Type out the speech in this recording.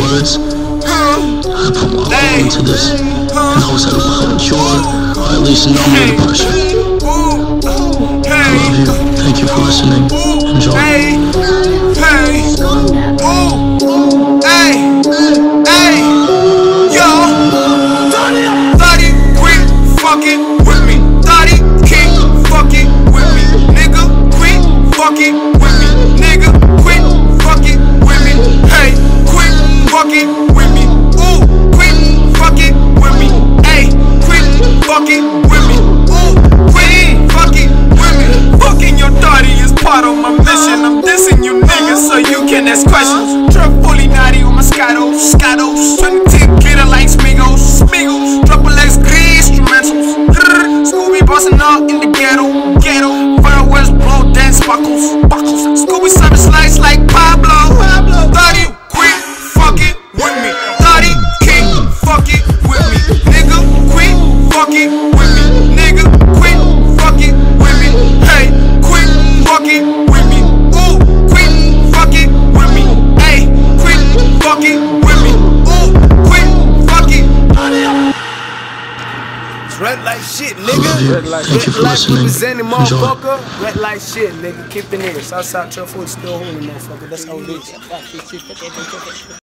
words. I put my all into this, and I was able to cure, or at least numb the depression. I love you. Thank you for listening. Enjoy. Hey, hey, ooh, hey, hey, yo. Thotty quit fucking with me. Thotty can't fucking with me. Nigga, quit fucking with me. Nigga, quit fucking with me. Ooh, quit fucking with me. Fucking your thotty is part of my mission. I'm dissing you niggas so you can ask questions. Truck fully naughty on my Scottos, Scottos. 20 glitter like Smigos, Smigos. Triple X green instrumentals. Scooby busting out in the ghetto. Red light shit, nigga. Red light, red light listening. representing, motherfucker. Red light shit, nigga. Keep it in. Southside Truffle is still holding, motherfucker. That's how it is.